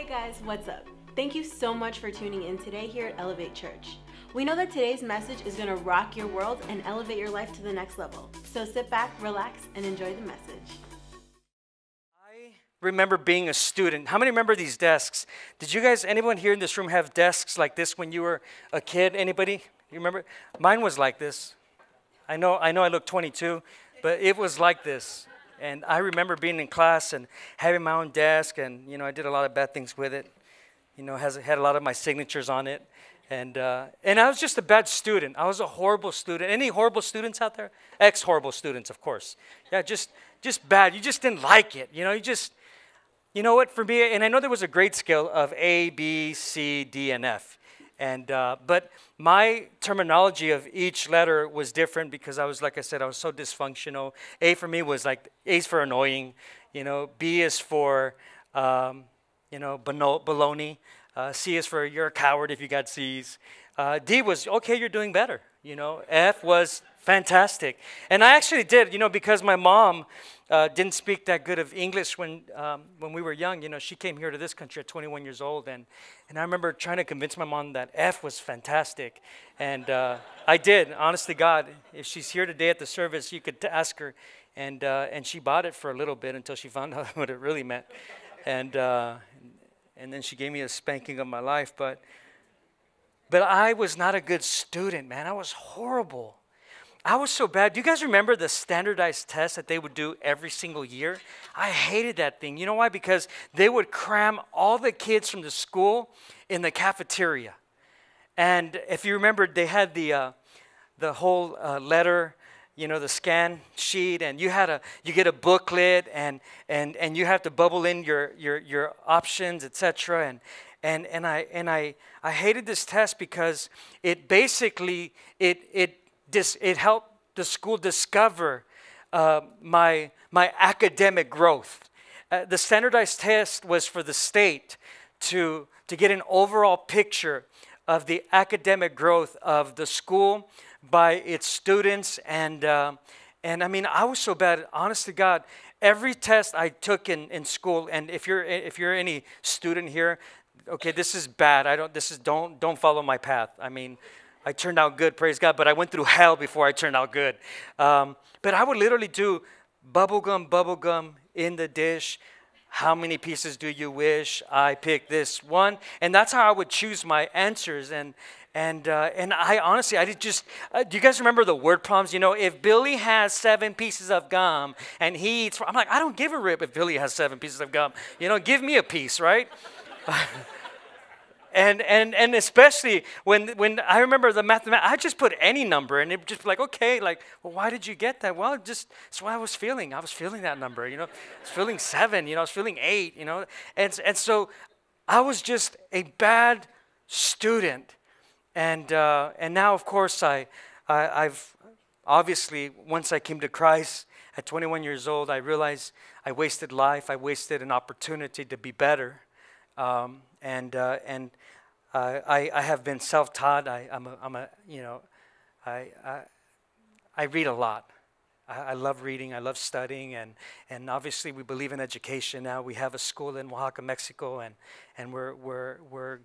Hey guys, what's up? Thank you so much for tuning in today here at Elevate Church. We know that today's message is going to rock your world and elevate your life to the next level. So sit back, relax, and enjoy the message. I remember being a student. How many remember these desks? Did you guys, anyone here in this room have desks like this when you were a kid? Anybody? You remember? Mine was like this. I know, I know I look 22, but it was like this. And I remember being in class and having my own desk, and you know, I did a lot of bad things with it. You know, has had a lot of my signatures on it, and uh, and I was just a bad student. I was a horrible student. Any horrible students out there? Ex horrible students, of course. Yeah, just just bad. You just didn't like it. You know, you just, you know what? For me, and I know there was a grade scale of A, B, C, D, and F. And, uh, but my terminology of each letter was different because I was, like I said, I was so dysfunctional. A for me was like, A's for annoying, you know, B is for, um, you know, baloney. Uh, C is for you're a coward if you got C's. Uh, D was, okay, you're doing better, you know. F was fantastic. And I actually did, you know, because my mom, uh, didn't speak that good of English when, um, when we were young. You know, she came here to this country at 21 years old. And, and I remember trying to convince my mom that F was fantastic. And uh, I did, Honestly, God. If she's here today at the service, you could ask her. And, uh, and she bought it for a little bit until she found out what it really meant. And, uh, and then she gave me a spanking of my life. But, but I was not a good student, man. I was horrible. I was so bad. Do you guys remember the standardized test that they would do every single year? I hated that thing. You know why? Because they would cram all the kids from the school in the cafeteria. And if you remember, they had the, uh, the whole uh, letter, you know, the scan sheet, and you had a you get a booklet, and and and you have to bubble in your your your options, etc. And and and I and I I hated this test because it basically it it dis, it helped the school discover uh, my, my academic growth. Uh, the standardized test was for the state to, to get an overall picture of the academic growth of the school by its students. And, uh, and I mean, I was so bad, honest to God, every test I took in, in school, and if you're, if you're any student here, okay, this is bad. I don't, this is, don't, don't follow my path. I mean, I turned out good, praise God, but I went through hell before I turned out good. Um, but I would literally do bubblegum, bubblegum in the dish. How many pieces do you wish? I pick this one. And that's how I would choose my answers. And, and, uh, and I honestly, I did just, uh, do you guys remember the word problems? You know, if Billy has seven pieces of gum and he eats, I'm like, I don't give a rip if Billy has seven pieces of gum. You know, give me a piece, right? And, and, and especially when, when I remember the mathematics, I just put any number and it just like, okay, like, well, why did you get that? Well, just, that's what I was feeling. I was feeling that number, you know. I was feeling seven, you know, I was feeling eight, you know. And, and so I was just a bad student. And, uh, and now, of course, I, I, I've obviously, once I came to Christ at 21 years old, I realized I wasted life. I wasted an opportunity to be better. Um, and uh, and uh, I, I have been self-taught. I, am a, I'm a, you know, I, I, I read a lot. I, I, love reading. I love studying, and and obviously we believe in education now. We have a school in Oaxaca, Mexico, and and we're we're we're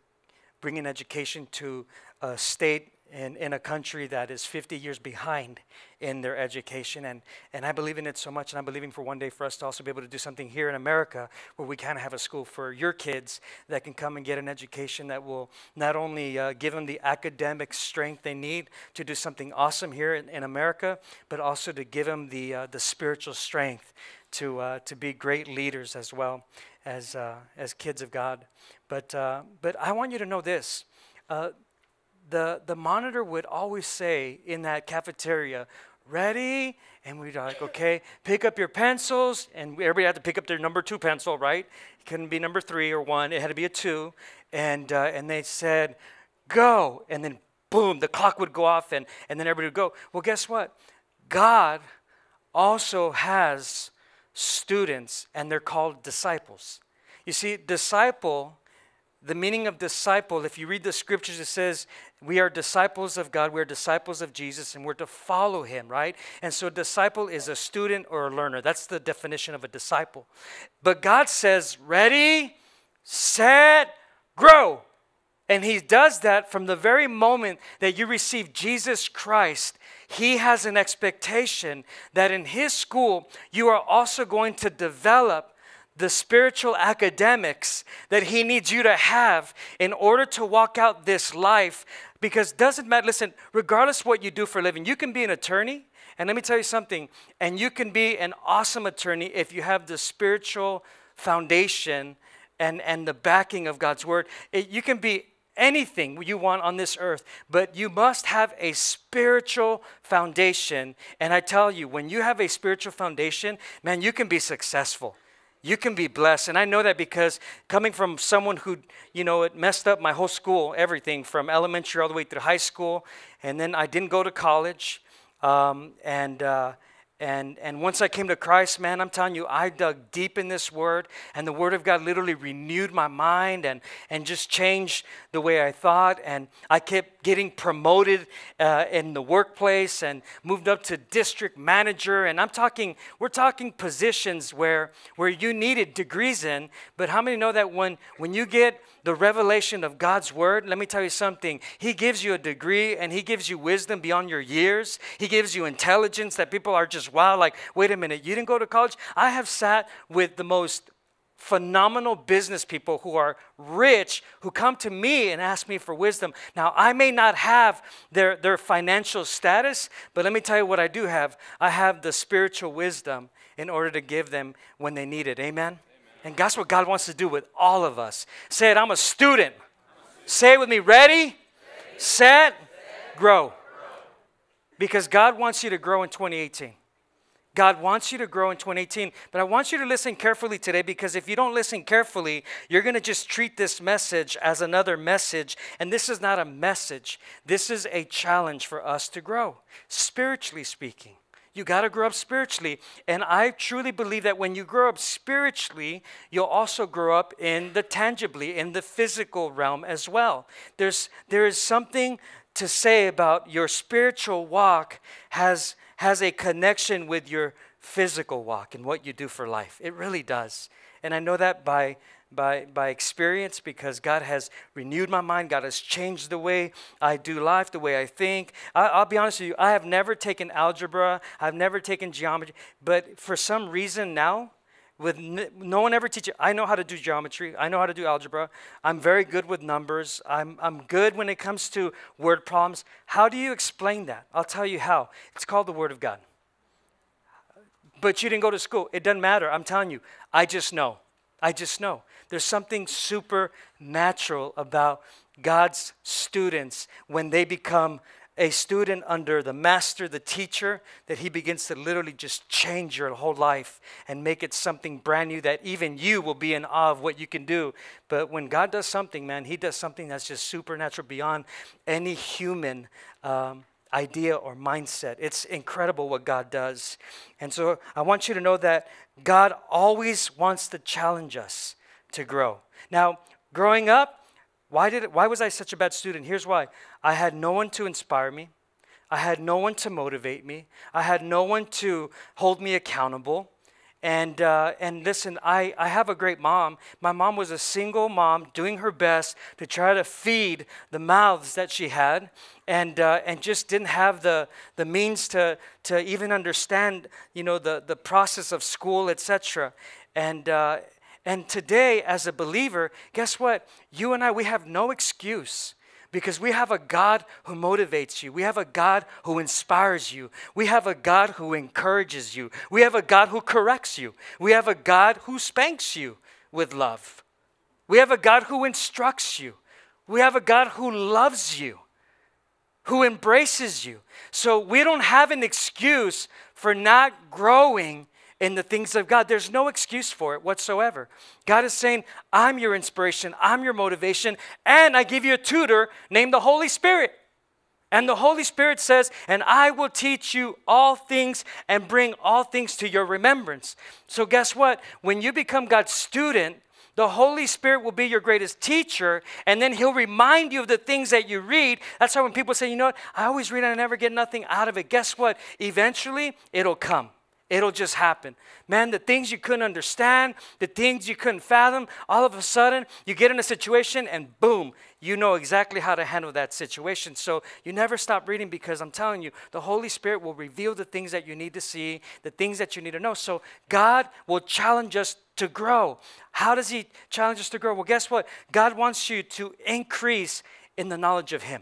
bringing education to a state in, in a country that is 50 years behind in their education. And, and I believe in it so much, and I'm believing for one day for us to also be able to do something here in America where we kind of have a school for your kids that can come and get an education that will not only uh, give them the academic strength they need to do something awesome here in, in America, but also to give them the, uh, the spiritual strength to, uh, to be great leaders as well as, uh, as kids of God. But, uh, but I want you to know this. The, the monitor would always say in that cafeteria, ready? And we'd like, okay, pick up your pencils. And everybody had to pick up their number two pencil, right? It couldn't be number three or one, it had to be a two. And, uh, and they said, go. And then boom, the clock would go off and, and then everybody would go. Well, guess what? God also has students, and they're called disciples. You see, disciple the meaning of disciple, if you read the scriptures, it says we are disciples of God, we're disciples of Jesus, and we're to follow him, right? And so, disciple is a student or a learner. That's the definition of a disciple. But God says, ready, set, grow. And he does that from the very moment that you receive Jesus Christ. He has an expectation that in his school, you are also going to develop the spiritual academics that he needs you to have in order to walk out this life because doesn't matter listen regardless what you do for a living you can be an attorney and let me tell you something and you can be an awesome attorney if you have the spiritual foundation and, and the backing of God's word. It, you can be anything you want on this earth, but you must have a spiritual foundation. And I tell you, when you have a spiritual foundation, man, you can be successful. You can be blessed. And I know that because coming from someone who, you know, it messed up my whole school, everything from elementary all the way through high school. And then I didn't go to college. Um, and, uh, and, and once I came to Christ, man, I'm telling you, I dug deep in this word, and the word of God literally renewed my mind and, and just changed the way I thought. And I kept getting promoted uh, in the workplace and moved up to district manager. And I'm talking, we're talking positions where, where you needed degrees in. But how many know that when, when you get the revelation of God's word, let me tell you something. He gives you a degree and He gives you wisdom beyond your years. He gives you intelligence that people are just, wow, like, wait a minute, you didn't go to college? I have sat with the most phenomenal business people who are rich who come to me and ask me for wisdom. Now, I may not have their, their financial status, but let me tell you what I do have. I have the spiritual wisdom in order to give them when they need it. Amen? And that's what God wants to do with all of us. Say it, I'm a student. Say it with me. Ready, set, grow. Because God wants you to grow in 2018. God wants you to grow in 2018. But I want you to listen carefully today because if you don't listen carefully, you're going to just treat this message as another message. And this is not a message, this is a challenge for us to grow, spiritually speaking. You got to grow up spiritually. And I truly believe that when you grow up spiritually, you'll also grow up in the tangibly, in the physical realm as well. There's, there is something to say about your spiritual walk has, has a connection with your physical walk and what you do for life. It really does. And I know that by by, by experience because God has renewed my mind. God has changed the way I do life, the way I think. I, will be honest with you, I have never taken algebra, I've never taken geometry, but for some reason now, with no one ever teaches, I know how to do geometry, I know how to do algebra, I'm very good with numbers, I'm, I'm good when it comes to word problems. How do you explain that? I'll tell you how. It's called the Word of God. But you didn't go to school. It doesn't matter. I'm telling you. I just know. I just know. There's something supernatural about God's students when they become a student under the master, the teacher, that he begins to literally just change your whole life and make it something brand new that even you will be in awe of what you can do. But when God does something, man, he does something that's just supernatural beyond any human um, idea or mindset. It's incredible what God does. And so I want you to know that God always wants to challenge us to grow. Now, growing up, why, did it, why was I such a bad student? Here's why I had no one to inspire me, I had no one to motivate me, I had no one to hold me accountable. And, uh, and listen, I, I have a great mom. My mom was a single mom doing her best to try to feed the mouths that she had and, uh, and just didn't have the, the means to, to even understand, you know, the, the process of school, etc. And, uh, and today, as a believer, guess what? You and I, we have no excuse because we have a God who motivates you. We have a God who inspires you. We have a God who encourages you. We have a God who corrects you. We have a God who spanks you with love. We have a God who instructs you. We have a God who loves you, who embraces you. So we don't have an excuse for not growing in the things of God. There's no excuse for it whatsoever. God is saying, I'm your inspiration, I'm your motivation, and I give you a tutor named the Holy Spirit. And the Holy Spirit says, And I will teach you all things and bring all things to your remembrance. So, guess what? When you become God's student, the Holy Spirit will be your greatest teacher, and then He'll remind you of the things that you read. That's why when people say, you know what, I always read and I never get nothing out of it. Guess what? Eventually, it'll come It'll just happen. Man, the things you couldn't understand, the things you couldn't fathom, all of a sudden you get in a situation and boom, you know exactly how to handle that situation. So you never stop reading because I'm telling you, the Holy Spirit will reveal the things that you need to see, the things that you need to know. So God will challenge us to grow. How does He challenge us to grow? Well, guess what? God wants you to increase in the knowledge of Him.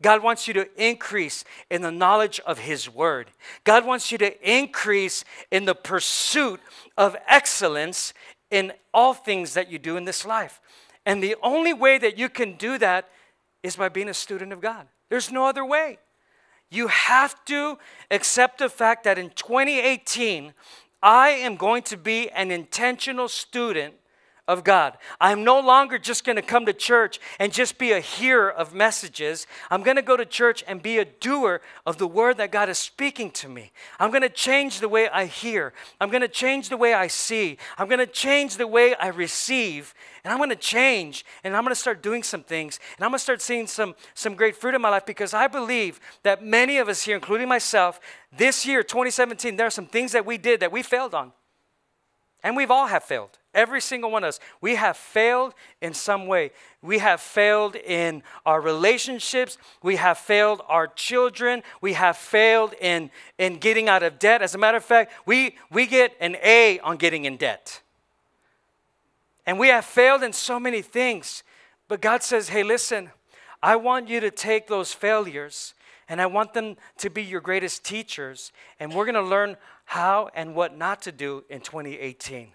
God wants you to increase in the knowledge of His Word. God wants you to increase in the pursuit of excellence in all things that you do in this life. And the only way that you can do that is by being a student of God. There's no other way. You have to accept the fact that in 2018, I am going to be an intentional student of God. I'm no longer just going to come to church and just be a hearer of messages. I'm going to go to church and be a doer of the word that God is speaking to me. I'm going to change the way I hear. I'm going to change the way I see. I'm going to change the way I receive. And I'm going to change and I'm going to start doing some things and I'm going to start seeing some, some great fruit in my life because I believe that many of us here, including myself, this year, 2017, there are some things that we did that we failed on. And we've all have failed. Every single one of us. We have failed in some way. We have failed in our relationships. We have failed our children. We have failed in, in getting out of debt. As a matter of fact, we, we get an A on getting in debt. And we have failed in so many things. But God says, hey, listen, I want you to take those failures and I want them to be your greatest teachers. And we're going to learn how and what not to do in 2018.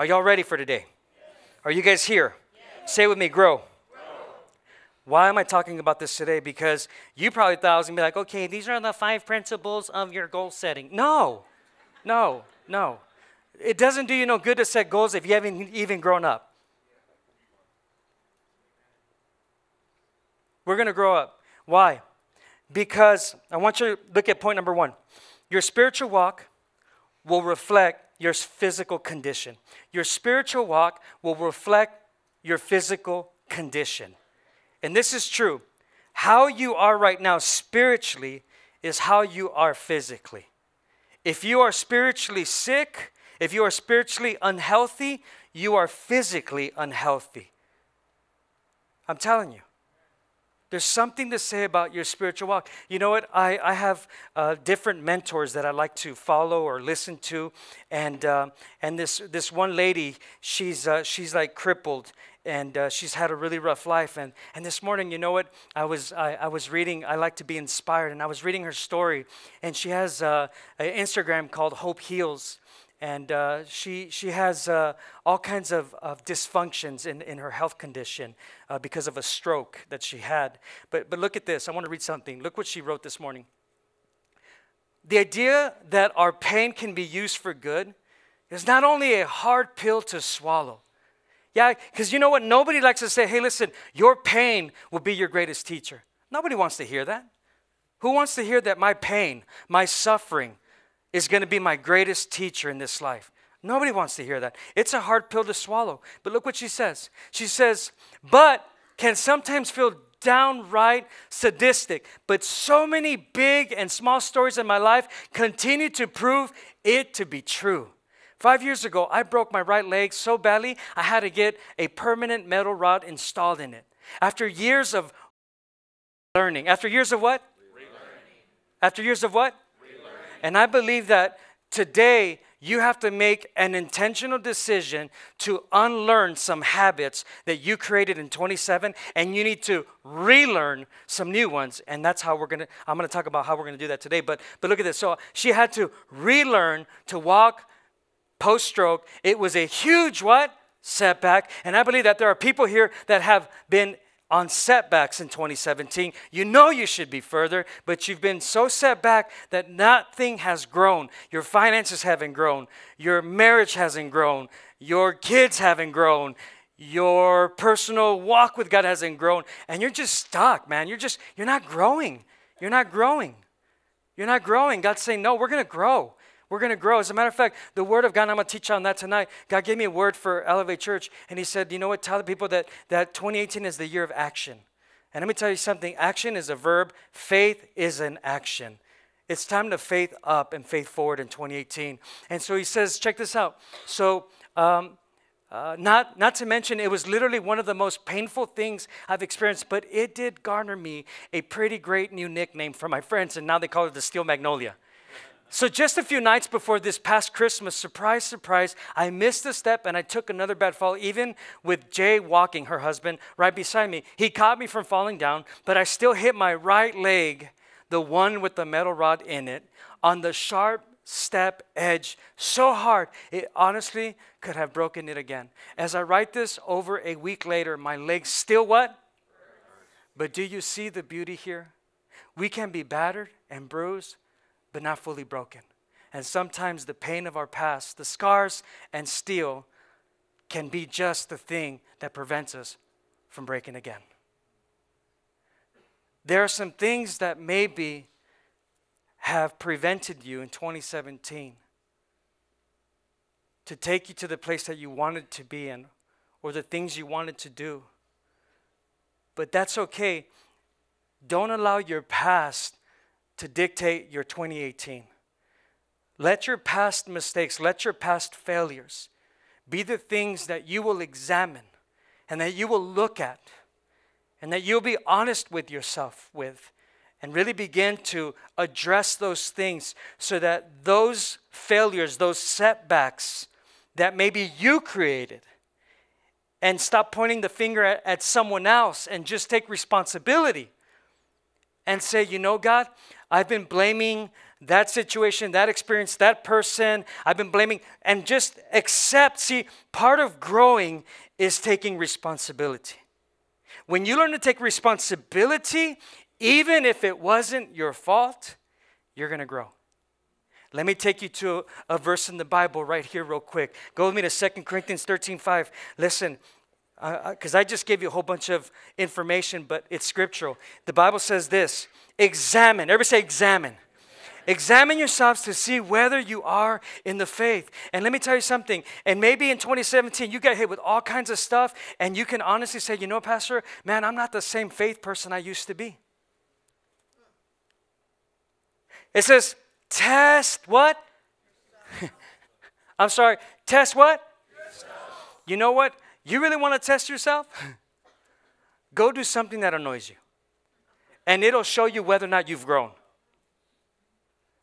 Are y'all ready for today? Yes. Are you guys here? Yes. Say with me, grow. Why am I talking about this today? Because you probably thought I was to be like, okay, these are the five principles of your goal setting. No, no, no. It doesn't do you no good to set goals if you haven't even grown up. We're going to grow up. Why? Because I want you to look at point number one. Your spiritual walk will reflect your physical condition. Your spiritual walk will reflect your physical condition. And this is true. How you are right now spiritually is how you are physically. If you are spiritually sick, if you are spiritually unhealthy, you are physically unhealthy. I'm telling you. There's something to say about your spiritual walk. You know what? I, I have uh, different mentors that I like to follow or listen to. And, uh, and this, this one lady, she's, uh, she's like crippled and uh, she's had a really rough life. And, and this morning, you know what? I was, I, I was reading, I like to be inspired, and I was reading her story. And she has uh, an Instagram called Hope Heals and uh, she, she has uh, all kinds of, of dysfunctions in, in her health condition uh, because of a stroke that she had. But, but look at this. I want to read something. Look what she wrote this morning. The idea that our pain can be used for good is not only a hard pill to swallow. Yeah, because you know what? Nobody likes to say, hey, listen, your pain will be your greatest teacher. Nobody wants to hear that. Who wants to hear that my pain, my suffering, is going to be my greatest teacher in this life. Nobody wants to hear that. It's a hard pill to swallow. But look what she says. She says, but can sometimes feel downright sadistic. But so many big and small stories in my life continue to prove it to be true. Five years ago, I broke my right leg so badly, I had to get a permanent metal rod installed in it. After years of learning, after years of what? After years of what? And I believe that today you have to make an intentional decision to unlearn some habits that you created in 27 and you need to relearn some new ones. And that's how we're going to I'm going to talk about how we're going to do that today but but look at this. So she had to relearn to walk post stroke it was a huge what? Setback. And I believe that there are people here that have been on setbacks in 2017. You know you should be further, but you've been so set back that nothing has grown. Your finances haven't grown, your marriage hasn't grown, your kids haven't grown, your personal walk with God hasn't grown, and you're just stuck, man. You're just, you're not growing. You're not growing. You're not growing. God's saying, no, we're going to grow. We're going to grow. As a matter of fact, the word of God, I'm going to teach on that tonight. God gave me a word for Elevate Church, and He said, You know what? Tell the people that, that 2018 is the year of action. And let me tell you something action is a verb, faith is an action. it's time to faith up and faith forward in 2018. And so he says, check this out. So, um, uh, not, not to mention, it was literally one of the most painful things I've experienced, but it did garner me a pretty great new nickname for my friends, and now they call it the Steel Magnolia. So, just a few nights before this past Christmas, surprise, surprise, I missed a step and I took another bad fall, even with Jay walking, her husband, right beside me. He caught me from falling down, but I still hit my right leg, the one with the metal rod in it, on the sharp step edge so hard, it honestly could have broken it again. As I write this over a week later, my leg still what? But do you see the beauty here? We can be battered and bruised but not fully broken. And sometimes the pain of our past, the scars and steel, can be just the thing that prevents us from breaking again. There are some things that maybe have prevented you in 2017 to take you to the place that you wanted to be in or the things you wanted to do. But that's okay. Don't allow your past to dictate your 2018. Let your past mistakes, let your past failures be the things that you will examine and that you will look at and that you'll be honest with yourself with and really begin to address those things so that those failures, those setbacks that maybe you created, and stop pointing the finger at, at someone else and just take responsibility and say, you know, God, I've been blaming that situation, that experience, that person. I've been blaming and just accept. See, part of growing is taking responsibility. When you learn to take responsibility, even if it wasn't your fault, you're going to grow. Let me take you to a, verse in the Bible right here, real quick. Go with me to 2 Corinthians 13 5. Listen, because uh, I just gave you a whole bunch of information, but it's scriptural. The Bible says this examine. Everybody say examine. Examine yourselves to see whether you are in the faith. And let me tell you something. And maybe in 2017, you get hit with all kinds of stuff, and you can honestly say, you know, Pastor, man, I'm not the same faith person I used to be. It says, test what? I'm sorry, test what? Yourself. You know what? You really want to test yourself? Go do something that annoys you. And it'll show you whether or not you've grown.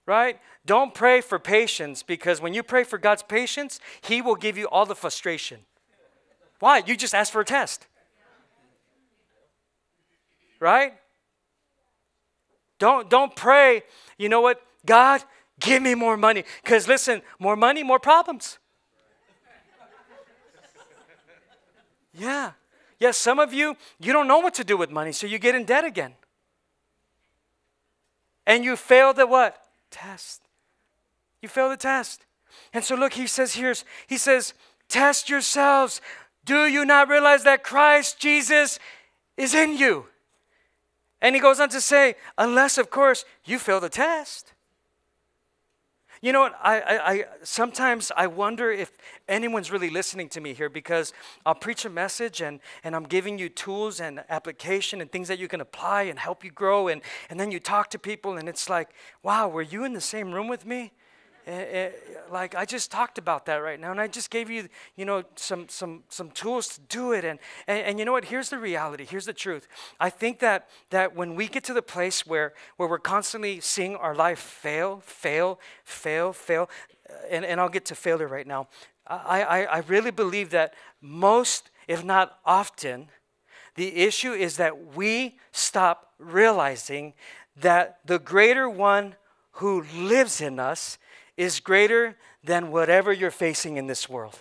Right? Don't pray for patience because when you pray for God's patience, He will give you all the frustration. Why? You just asked for a test. Right? Don't, don't pray, you know what? God, give me more money. Because listen, more money, more problems. Yeah. Yes, some of you, you don't know what to do with money, so you get in debt again. And you fail the what? Test. You fail the test. And so look, he says here, he says, test yourselves. Do you not realize that Christ Jesus is in you? And he goes on to say, unless, of course, you fail the test. You know what? I, I, I, sometimes I wonder if anyone's really listening to me here because I'll preach a message and, and I'm giving you tools and application and things that you can apply and help you grow. And, and then you talk to people and it's like, wow, were you in the same room with me? Uh, like I just talked about that right now, and I just gave you, you know, some some some tools to do it. And, and and you know what? Here's the reality. Here's the truth. I think that that when we get to the place where where we're constantly seeing our life fail, fail, fail, fail, and, and I'll get to failure right now. I, I, I really believe that most, if not often, the issue is that we stop realizing that the greater one who lives in us is greater than whatever you're facing in this world.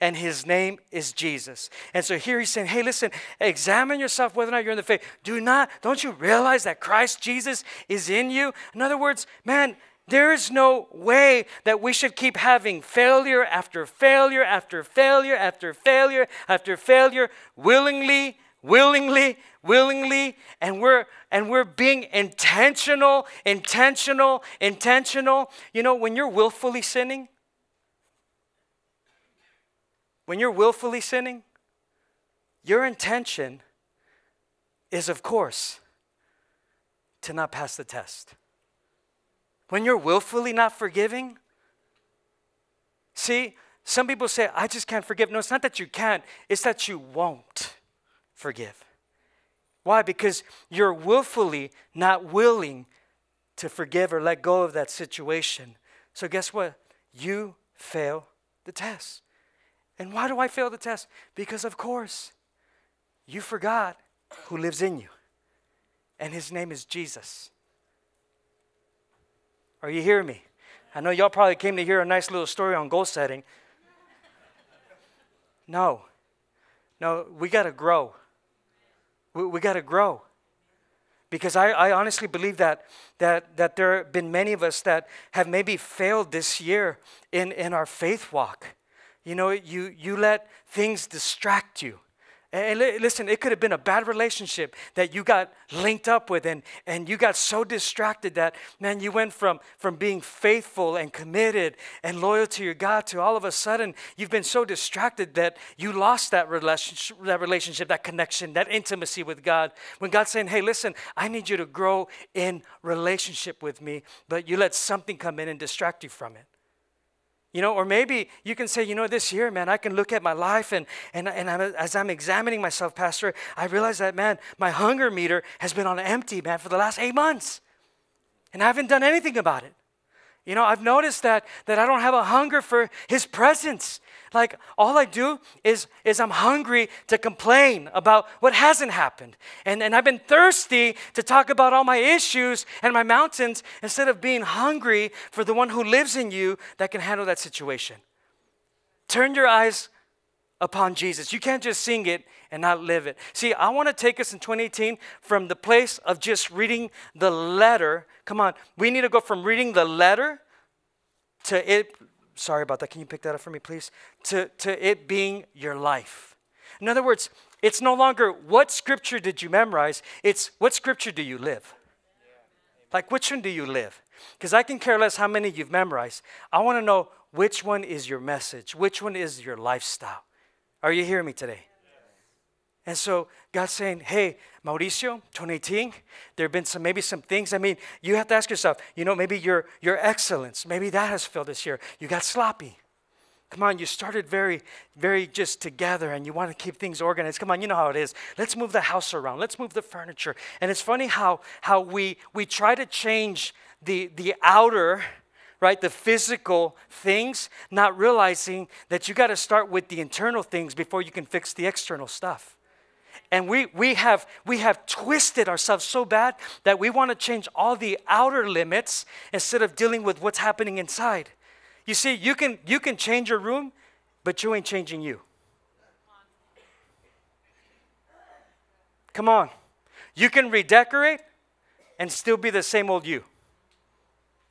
And his name is Jesus. And so here he's saying, hey, listen, examine yourself whether or not you're in the faith. Do not, don't you realize that Christ Jesus is in you? In other words, man, there is no way that we should keep having failure after failure after failure after failure after failure willingly willingly willingly and we're and we're being intentional intentional intentional you know when you're willfully sinning when you're willfully sinning your intention is of course to not pass the test When you're willfully not forgiving? See, some people say, I just can't forgive. No, it's not that you can't, it's that you won't forgive. Why? Because you're willfully not willing to forgive or let go of that situation. So, guess what? You fail the test. And why do I fail the test? Because, of course, you forgot who lives in you, and his name is Jesus. Are you hearing me? I know y'all probably came to hear a nice little story on goal setting. No, no, we got to grow. We, we got to grow. Because I, I honestly believe that, that, that there have been many of us that have maybe failed this year in, in our faith walk. You know, you, you let things distract you. And listen, it could have been a bad relationship that you got linked up with, and, and you got so distracted that, man, you went from, from being faithful and committed and loyal to your God to all of a sudden you've been so distracted that you lost that relationship, that, relationship, that connection, that intimacy with God. When God's saying, hey, listen, I need you to grow in relationship with me, but you let something come in and distract you from it. You know, or maybe you can say, you know, this year, man, I can look at my life and, and, and I'm, as I'm examining myself, Pastor, I realize that, man, my hunger meter has been on empty, man, for the last eight months. And I haven't done anything about it. You know, I've noticed that, that I don't have a hunger for His presence. Like, all I do is, is I'm hungry to complain about what hasn't happened. And, and I've been thirsty to talk about all my issues and my mountains instead of being hungry for the one who lives in you that can handle that situation. Turn your eyes upon Jesus. You can't just sing it and not live it. See, I want to take us in 2018 from the place of just reading the letter. Come on, we need to go from reading the letter to it. Sorry about that. Can you pick that up for me, please? To, to it being your life. In other words, it's no longer what scripture did you memorize, it's what scripture do you live? Like, which one do you live? Because I can care less how many you've memorized. I want to know which one is your message, which one is your lifestyle. Are you hearing me today? And so God's saying, hey, Mauricio, 2018, there have been some maybe some things. I mean, you have to ask yourself, you know, maybe your your excellence, maybe that has failed this year. You got sloppy. Come on, you started very, very just together and you want to keep things organized. Come on, you know how it is. Let's move the house around. Let's move the furniture. And it's funny how how we we try to change the the outer right? The physical things, not realizing that you got to start with the internal things before you can fix the external stuff. And we, we, have, we have twisted ourselves so bad that we want to change all the outer limits instead of dealing with what's happening inside. You see, you can, you can change your room, but you ain't changing you. Come on. You can redecorate and still be the same old you.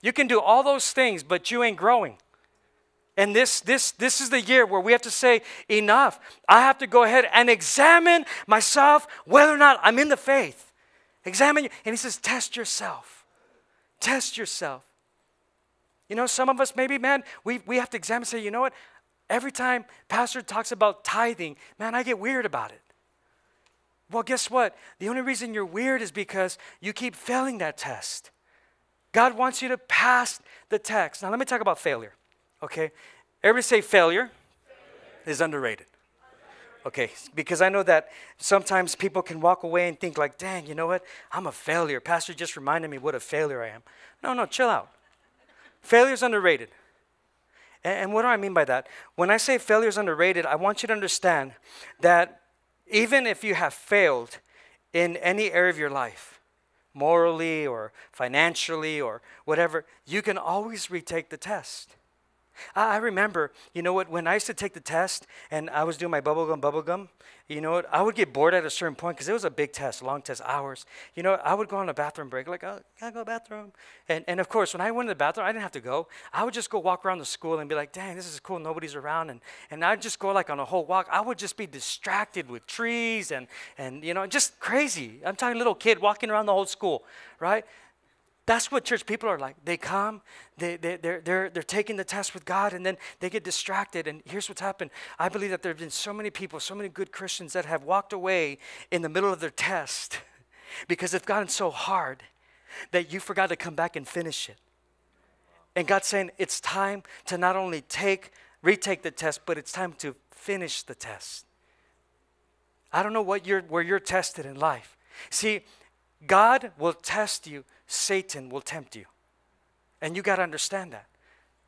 You can do all those things, but you ain't growing. And this, this, this is the year where we have to say, enough. I have to go ahead and examine myself whether or not I'm in the faith. Examine. And he says, test yourself. Test yourself. You know, some of us, maybe, man, we, we have to examine say, you know what? Every time Pastor talks about tithing, man, I get weird about it. Well, guess what? The only reason you're weird is because you keep failing that test. God wants you to pass the text. Now, let me talk about failure, okay? Everybody say failure, failure. is underrated. Okay, because I know that sometimes people can walk away and think like, dang, you know what? I'm a failure. Pastor just reminded me what a failure I am. No, no, chill out. failure is underrated. And, and what do I mean by that? When I say failure is underrated, I want you to understand that even if you have failed in any area of your life, morally or financially or whatever, you can always retake the test. I remember, you know what, when I used to take the test and I was doing my bubblegum, bubblegum, you know what, I would get bored at a certain point because it was a big test, long test, hours. You know, I would go on a bathroom break, like, oh, can I go to the bathroom? And, and of course, when I went to the bathroom, I didn't have to go. I would just go walk around the school and be like, dang, this is cool, nobody's around. And, and I'd just go like on a whole walk. I would just be distracted with trees and, and, you know, just crazy. I'm talking little kid walking around the whole school, right? That's what church people are like. They come, they, they, they're, they're, they're taking the test with God, and then they get distracted. And here's what's happened I believe that there have been so many people, so many good Christians that have walked away in the middle of their test because it's gotten so hard that you forgot to come back and finish it. And God's saying it's time to not only take, retake the test, but it's time to finish the test. I don't know what you're, where you're tested in life. See, God will test you, Satan will tempt you. And you got to understand that.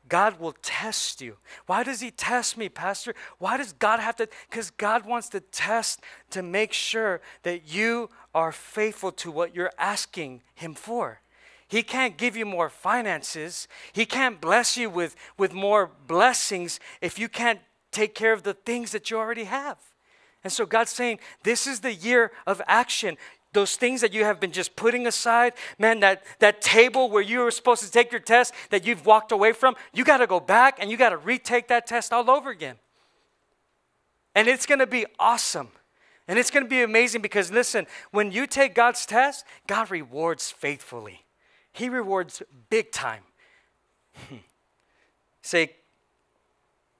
God will test you. Why does He test me, Pastor? Why does God have to? Because God wants to test to make sure that you are faithful to what you're asking Him for. He can't give you more finances. He can't bless you with, with more blessings if you can't take care of the things that you already have. And so God's saying, This is the year of action those things that you have been just putting aside, man, that, that table where you were supposed to take your test that you've walked away from, you got to go back and you got to retake that test all over again. And it's going to be awesome. And it's going to be amazing because, listen, when you take God's test, God rewards faithfully. He rewards big time. Hmm. Say,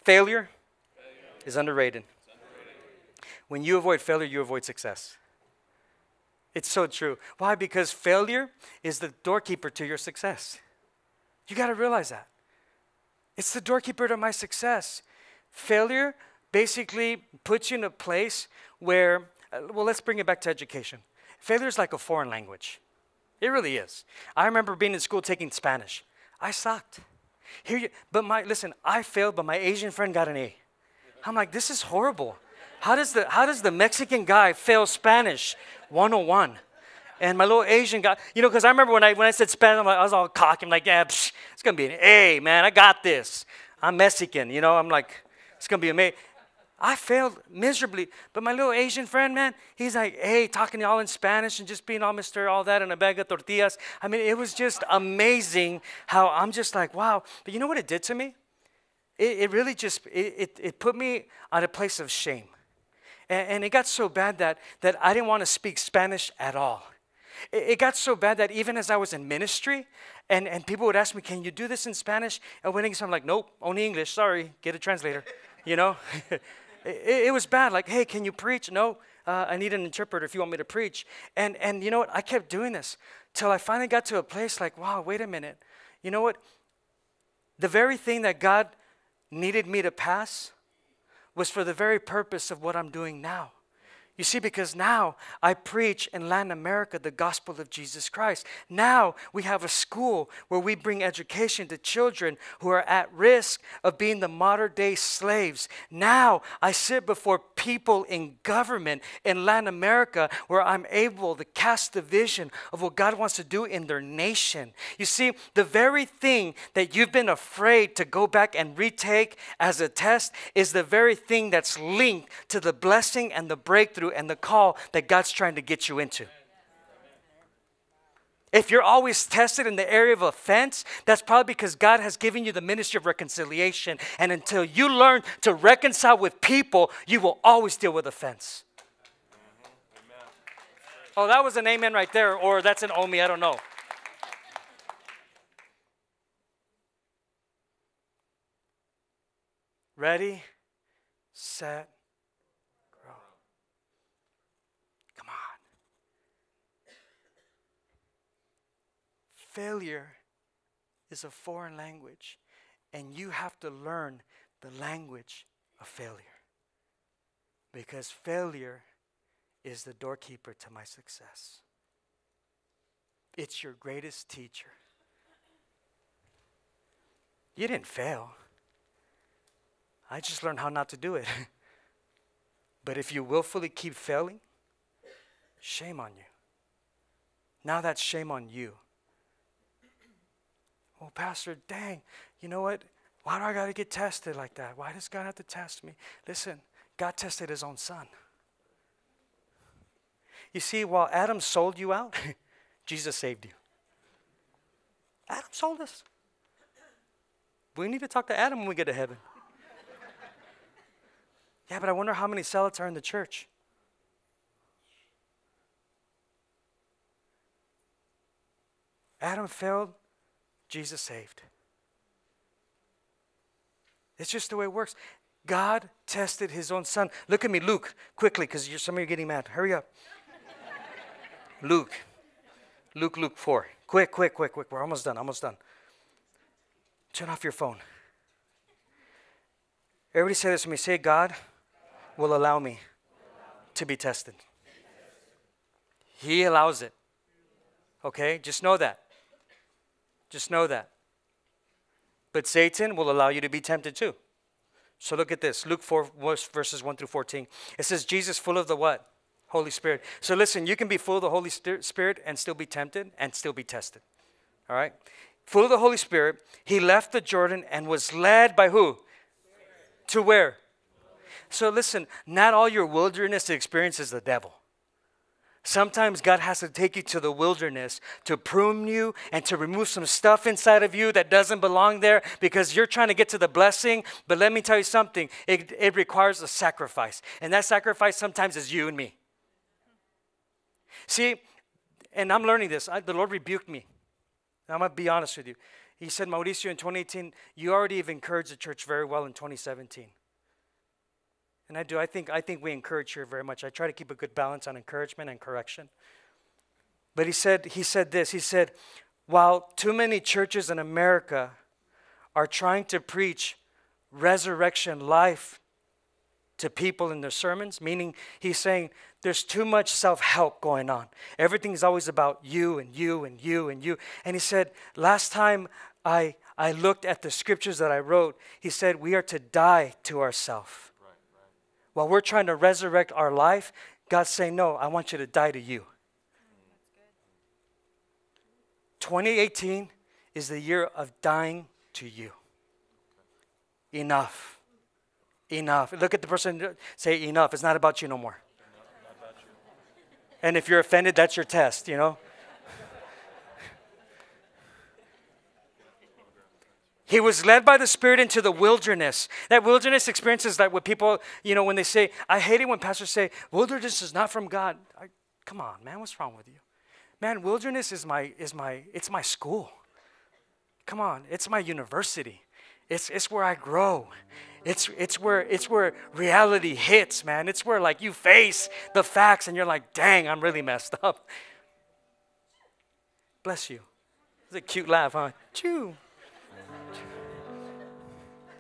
failure, failure. is underrated. underrated. When you avoid failure, you avoid success. It's so true. Why? Because failure is the doorkeeper to your success. You got to realize that. It's the doorkeeper to my success. Failure basically puts you in a place where, uh, well, let's bring it back to education. Failure is like a foreign language. It really is. I remember being in school taking Spanish. I sucked. Here you, but my listen, I failed, but my Asian friend got an A. I'm like, this is horrible. How does the how does the Mexican guy fail Spanish 101. And my little Asian guy, you know, because I remember when I when I said Spanish, i was all cocky. I'm like, yeah, psh, it's gonna be an A, man. I got this. I'm Mexican, you know. I'm like, it's gonna be amazing. I failed miserably, but my little Asian friend, man, he's like, hey, talking to y'all in Spanish and just being all Mr. All that and a bag of tortillas. I mean, it was just amazing how I'm just like, wow. But you know what it did to me? It, it really just, it, it, it put me at a place of shame. And, and it got so bad that, that I didn't want to speak Spanish at all. It, it got so bad that even as I was in ministry, and, and people would ask me, Can you do this in Spanish? And when I'm like, Nope, only English. Sorry, get a translator. You know? it, it, was bad. Like, Hey, can you preach? No, uh, I need an interpreter if you want me to preach. And, and you know what? I kept doing this till I finally got to a place like, Wow, wait a minute. You know what? The very thing that God needed me to pass was for the very purpose of what I'm doing now. You see, because now I preach in Latin America the gospel of Jesus Christ. Now we have a school where we bring education to children who are at risk of being the modern day slaves. Now I sit before people in government in Latin America where I'm able to cast the vision of what God wants to do in their nation. You see, the very thing that you've been afraid to go back and retake as a test is the very thing that's linked to the blessing and the breakthrough breakthrough and the call that God's trying to get you into. If you're always tested in the area of offense, that's probably because God has given you the ministry of reconciliation. And until you learn to reconcile with people, you will always deal with offense. Oh, that was an amen right there, or that's an omi, I don't know. Ready, set, failure is a foreign language, and you have to learn the language of failure. Because failure is the doorkeeper to my success. It's your greatest teacher. You didn't fail. I just learned how not to do it. but if you willfully keep failing, shame on you. Now that's shame on you. Oh, Pastor, dang, you know what? Why do I got to get tested like that? Why does God have to test me? Listen, God tested his own son. You see, while Adam sold you out, Jesus saved you. Adam sold us. We need to talk to Adam when we get to heaven. yeah, but I wonder how many zealots are in the church. Adam failed Jesus saved. It's just the way it works. God tested his own son. Look at me, Luke, quickly, because some of you are getting mad. Hurry up. Luke. Luke, Luke 4. Quick, quick, quick, quick. We're almost done, almost done. Turn off your phone. Everybody say this to me. Say, God will allow me to be tested. He allows it. Okay? Just know that. Just know that. But Satan will allow you to be tempted too. So look at this Luke 4, verses 1 through 14. It says, Jesus, full of the what? Holy Spirit. So listen, you can be full of the Holy Spirit and still be tempted and still be tested. All right? Full of the Holy Spirit, he left the Jordan and was led by who? To where? So listen, not all your wilderness experience is the devil. Sometimes God has to take you to the wilderness to prune you and to remove some stuff inside of you that doesn't belong there because you're trying to get to the blessing. But let me tell you something it, it requires a sacrifice. And that sacrifice sometimes is you and me. See, and I'm learning this. I, the Lord rebuked me. I'm going to be honest with you. He said, Mauricio, in 2018, you already have encouraged the church very well in 2017. And I do. I think, I think we encourage here very much. I try to keep a good balance on encouragement and correction. But he said, he said this. He said, while too many churches in America are trying to preach resurrection life to people in their sermons, meaning he's saying there's too much self help going on. Everything's always about you and you and you and you. And he said, last time I, I looked at the scriptures that I wrote, he said, we are to die to ourselves. While we're trying to resurrect our life, God's saying, no, I want you to die to you. 2018 is the year of dying to you. Enough. Enough. Look at the person, say, enough. It's not about you no more. And if you're offended, that's your test, you know? He was led by the Spirit into the wilderness. That wilderness experience is like what people, you know, when they say, I hate it when pastors say, wilderness is not from God. I, come on, man, what's wrong with you? Man, wilderness is my, is my, it's my school. Come on, it's my university. It's, it's where I grow. It's, it's, where, it's where reality hits, man. It's where like you face the facts and you're like, dang, I'm really messed up. Bless you. It's a cute laugh, huh? Chew.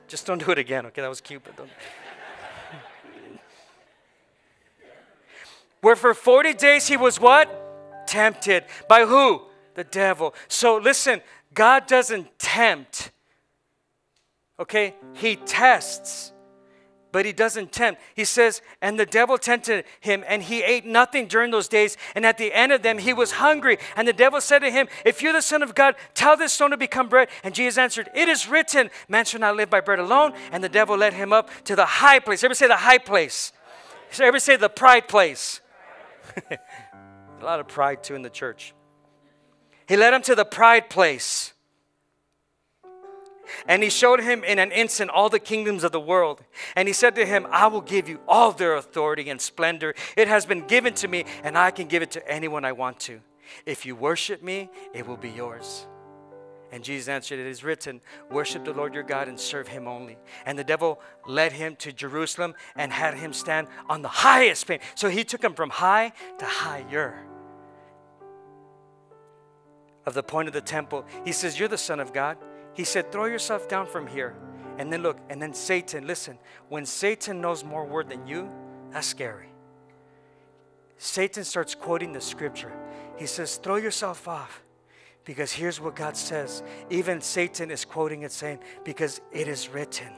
Just don't do it again, okay? That was cute, but don't. Where for 40 days he was what? Tempted. By who? The devil. So listen, God doesn't tempt, Okay? He tests, but he doesn't tempt. He says, And the devil tempted him, and he ate nothing during those days. And at the end of them, he was hungry. And the devil said to him, If you're the Son of God, tell this stone to become bread. And Jesus answered, It is written, Man shall not live by bread alone. And the devil led him up to the high place. Everybody say the high place. Everybody say the pride place. A lot of pride too in the church. He led him to the pride place and he showed him in an instant all the kingdoms of the world. And he said to him, I will give you all their authority and splendor. It has been given to me, and I can give it to anyone I want to. If you worship me, it will be yours. And Jesus answered, It is written, Worship the Lord your God and serve him only. And the devil led him to Jerusalem and had him stand on the highest point. So he took him from high to higher. Of the point of the temple, he says, You're the Son of God. He said, Throw yourself down from here. And then look, and then Satan, listen, when Satan knows more word than you, that's scary. Satan starts quoting the scripture. He says, Throw yourself off. Because here's what God says. Even Satan is quoting it, saying, Because it is written.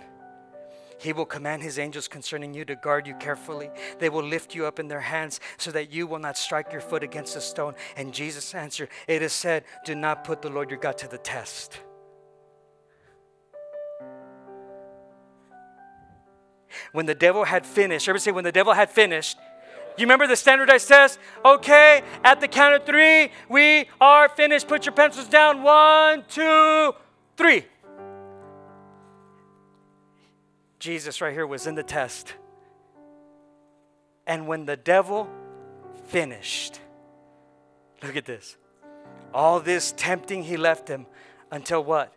He will command his angels concerning you to guard you carefully. They will lift you up in their hands so that you will not strike your foot against a stone. And Jesus answered, It is said, Do not put the Lord your God to the test. When the devil had finished, everybody say, when the devil had finished, you remember the standardized test? Okay, at the count of three, we are finished. Put your pencils down. One, two, three. Jesus, right here, was in the test. And when the devil finished, look at this. All this tempting, he left him until what?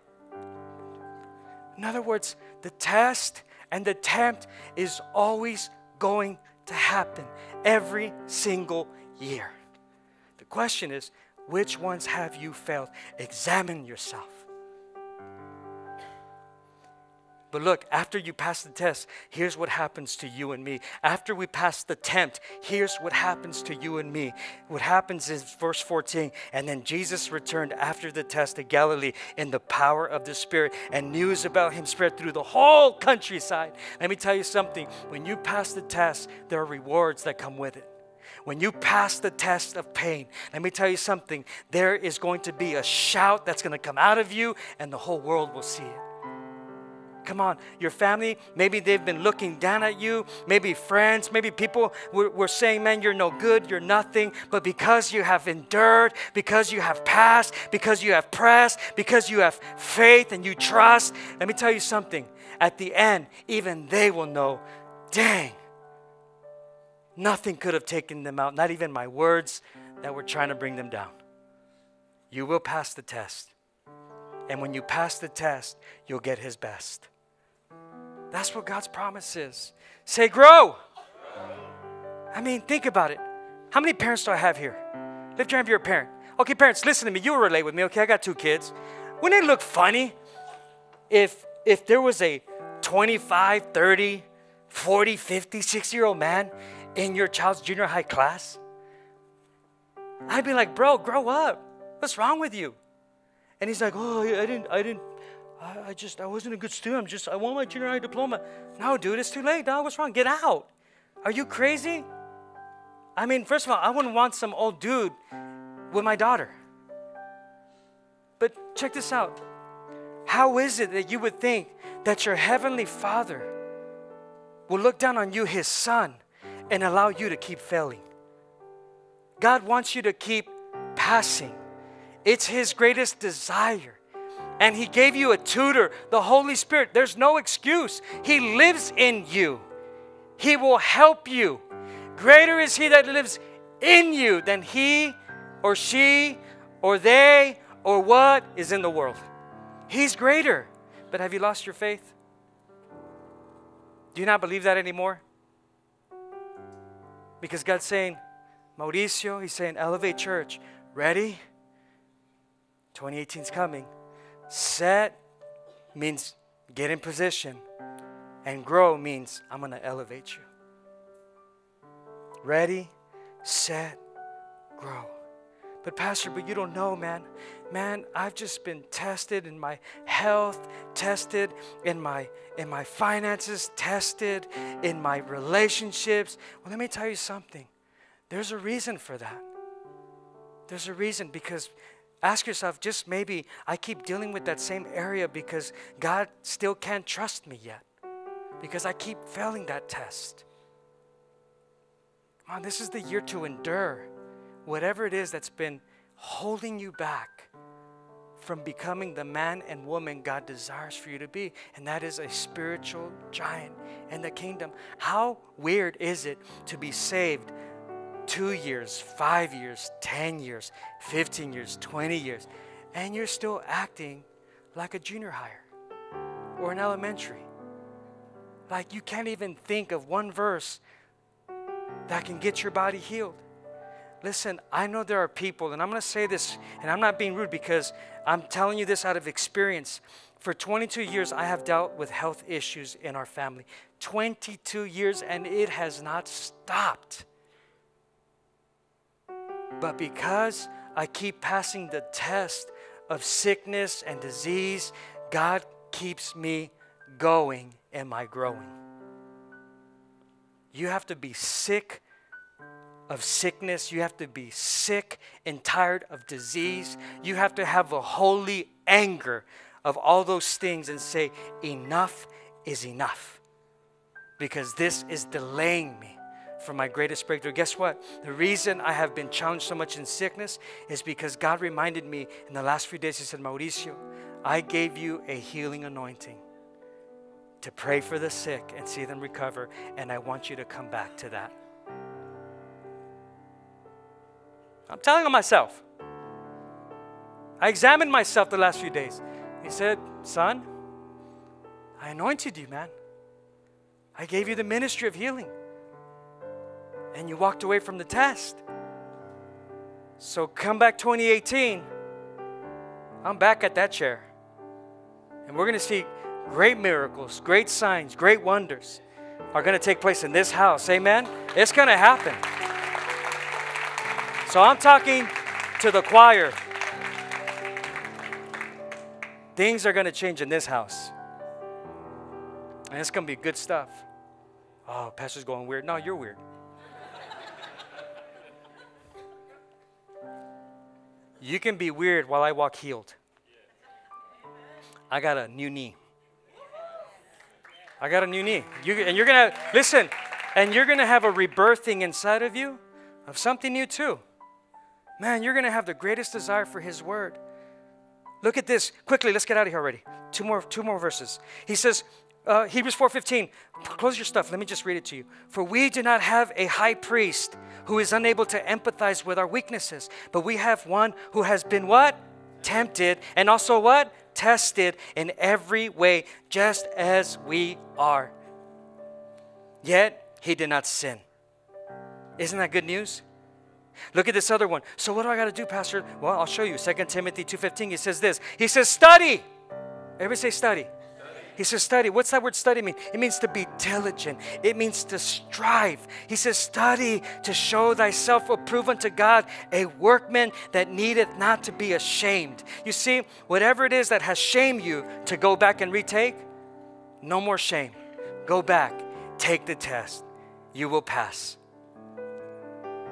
In other words, the test and the tempt is always going to happen every single year. The question is, which ones have you failed? Examine yourself. But look, after you pass the test, here's what happens to you and me. After we pass the tempt, here's what happens to you and me. What happens is verse 14, and then Jesus returned after the test to Galilee in the power of the Spirit, and news about him spread through the whole countryside. Let me tell you something when you pass the test, there are rewards that come with it. When you pass the test of pain, let me tell you something, there is going to be a shout that's going to come out of you, and the whole world will see it. Come on, your family, maybe they've been looking down at you. Maybe friends, maybe people were, were, saying, Man, you're no good, you're nothing. But because you have endured, because you have passed, because you have pressed, because you have faith and you trust, let me tell you something. At the end, even they will know, dang, nothing could have taken them out, not even my words that were trying to bring them down. You will pass the test. And when you pass the test, you'll get his best. That's what God's promise is. Say, grow. I mean, think about it. How many parents do I have here? Lift your hand if you're a parent. Okay, parents, listen to me. You will relate with me, okay? I got two kids. Wouldn't it look funny if if there was a 25, 30, 40, 50, 60 year old man in your child's junior high class? I'd be like, bro, grow up. What's wrong with you? And he's like, oh, I didn't, I didn't, I, I just, I wasn't a good student. I'm just, I want my junior high diploma. No, dude, it's too late, dog. What's wrong? Get out. Are you crazy? I mean, first of all, I wouldn't want some old dude with my daughter. But check this out. How is it that you would think that your heavenly Father will look down on you, his son, and allow you to keep failing? God wants you to keep passing. It's his greatest desire and He gave you a tutor, the Holy Spirit. There's no excuse. He lives in you, He will help you. Greater is He that lives in you than He or she or they or what is in the world. He's greater. But have you lost your faith? Do you not believe that anymore? Because God's saying, Mauricio, He's saying, Elevate Church, ready? 2018 is coming. Set means get in position, and grow means I'm going to elevate you. Ready, set, grow. But, Pastor, but you don't know, man. Man, I've just been tested in my health, tested in my in my finances, tested in my relationships. Well, let me tell you something. There's a reason for that. There's a reason because Ask yourself, just maybe I keep dealing with that same area because God still can't trust me yet. Because I keep failing that test. Come on, this is the year to endure whatever it is that's been holding you back from becoming the man and woman God desires for you to be, and that is a spiritual giant in the kingdom. How weird is it to be saved two years, five years, 10 years, 15 years, 20 years, and you're still acting like a junior higher or an elementary. Like you can't even think of one verse that can get your body healed. Listen, I know there are people, and I'm going to say this, and I'm not being rude because I'm telling you this out of experience. For 22 years, I have dealt with health issues in our family. 22 years, and it has not stopped. But because I keep passing the test of sickness and disease, God keeps me going and my growing. You have to be sick of sickness. You have to be sick and tired of disease. You have to have a holy anger of all those things and say, Enough is enough. Because this is delaying me for my greatest breakthrough. Guess what? The reason I have been challenged so much in sickness is because God reminded me in the last few days, He said, Mauricio, I gave you a healing anointing to pray for the sick and see them recover, and I want you to come back to that. I'm telling on myself. I examined myself the last few days. He said, Son, I anointed you, man. I gave you the ministry of healing and you walked away from the test. So come back 2018, I'm back at that chair. And we're going to see great miracles, great signs, great wonders are going to take place in this house. Amen? It's going to happen. So I'm talking to the choir. Things are going to change in this house. And it's going to be good stuff. Oh, Pastor's going weird. No, you're weird. You can be weird while I walk healed. I got a new knee. I got a new knee. You, and you're going to, listen, and you're going to have a rebirthing inside of you of something new too. Man, you're going to have the greatest desire for His Word. Look at this quickly. Let's get out of here already. Two more, two more verses. He says, uh, Hebrews 4:15. Close your stuff. Let me just read it to you. For we do not have a high priest who is unable to empathize with our weaknesses, but we have one who has been what? Tempted and also what? Tested in every way, just as we are. Yet he did not sin. Isn't that good news? Look at this other one. So what do I got to do, Pastor? Well, I'll show you. 2 Timothy 2.15, he says this. He says, study. Everybody say study. He says, study. What's that word study mean? It means to be diligent. It means to strive. He says, study to show thyself approved unto God, a workman that needeth not to be ashamed. You see, whatever it is that has shamed you to go back and retake, no more shame. Go back, take the test. You will pass.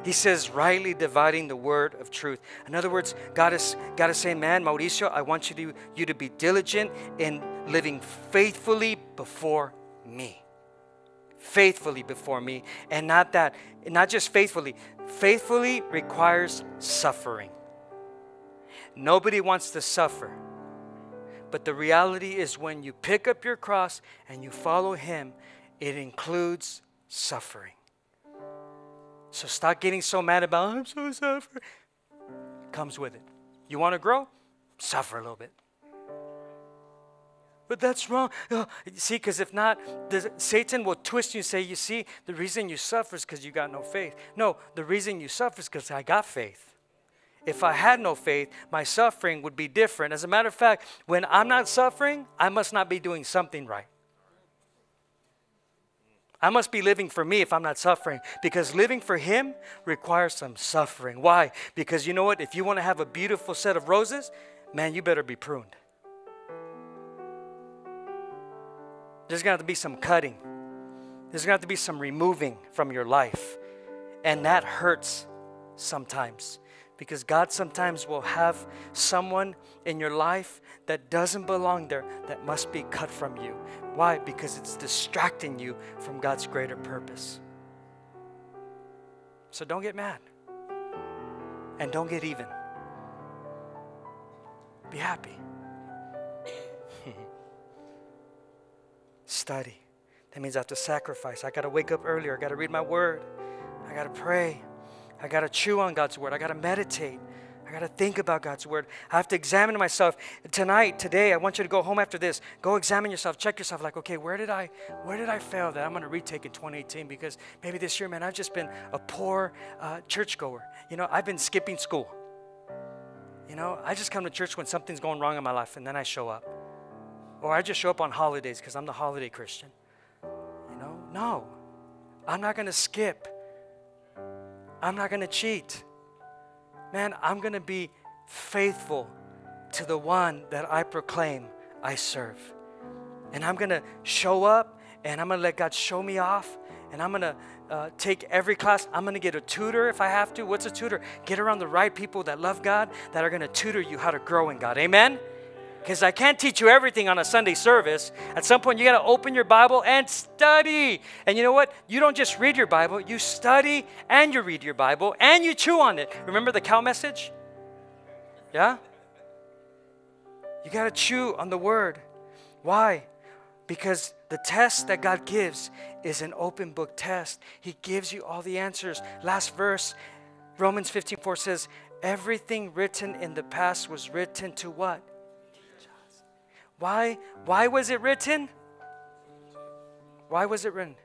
He says, rightly dividing the word of truth. In other words, God is, God is saying, man, Mauricio, I want you to, you to be diligent in living faithfully before me. Faithfully before me. And not that, not just faithfully, faithfully requires suffering. Nobody wants to suffer. But the reality is when you pick up your cross and you follow Him, it includes suffering. So stop getting so mad about, I'm so suffering. Comes with it. You want to grow? Suffer a little bit. But that's wrong. Oh, see, because if not, the, Satan will twist you and say, You see, the reason you suffer is because you got no faith. No, the reason you suffer is because I got faith. If I had no faith, my suffering would be different. As a matter of fact, when I'm not suffering, I must not be doing something right. I must be living for me if I'm not suffering because living for Him requires some suffering. Why? Because you know what? If you want to have a beautiful set of roses, man, you better be pruned. There's going to have to be some cutting, there's going to have to be some removing from your life. And that hurts sometimes because God sometimes will have someone in your life that doesn't belong there that must be cut from you. Why? Because it's distracting you from God's greater purpose. So don't get mad. And don't get even. Be happy. Study. That means I have to sacrifice. I got to wake up earlier. I got to read my word. I got to pray. I got to chew on God's word. I got to meditate. I got to think about God's word. I have to examine myself. Tonight, today, I want you to go home after this. Go examine yourself. Check yourself like, okay, where did I where did I fail that I'm going to retake in 2018 because maybe this year, man, I've just been a poor uh, churchgoer. You know, I've been skipping school. You know, I just come to church when something's going wrong in my life and then I show up. Or I just show up on holidays because I'm the holiday Christian. You know, no. I'm not going to skip. I'm not going to cheat. Man, I'm going to be faithful to the one that I proclaim I serve. And I'm going to show up and I'm going to let God show me off. And I'm going to uh, take every class. I'm going to get a tutor if I have to. What's a tutor? Get around the right people that love God that are going to tutor you how to grow in God. Amen? Because I can't teach you everything on a Sunday service. At some point, you got to open your Bible and study. And you know what? You don't just read your Bible, you study and you read your Bible and you chew on it. Remember the cow message? Yeah? You got to chew on the word. Why? Because the test that God gives is an open book test. He gives you all the answers. Last verse, Romans 15 4 says, Everything written in the past was written to what? Why, why was it written? Why was it written?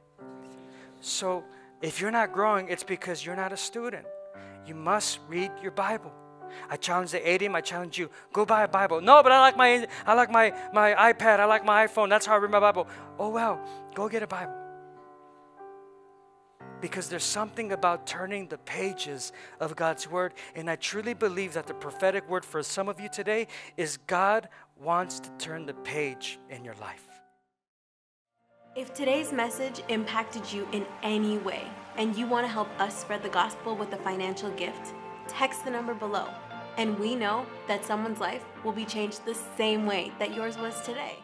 So, if you're not growing, it's because you're not a student. You must read your Bible. I challenge the 80, I challenge you, go buy a Bible. No, but I like my I like my, my iPad, I like my iPhone. That's how I read my Bible. Oh well, go get a Bible. Because there's something about turning the pages of God's word. And I truly believe that the prophetic word for some of you today is God wants to turn the page in your life. If today's message impacted you in any way and you want to help us spread the gospel with a financial gift, text the number below. And we know that someone's life will be changed the same way that yours was today.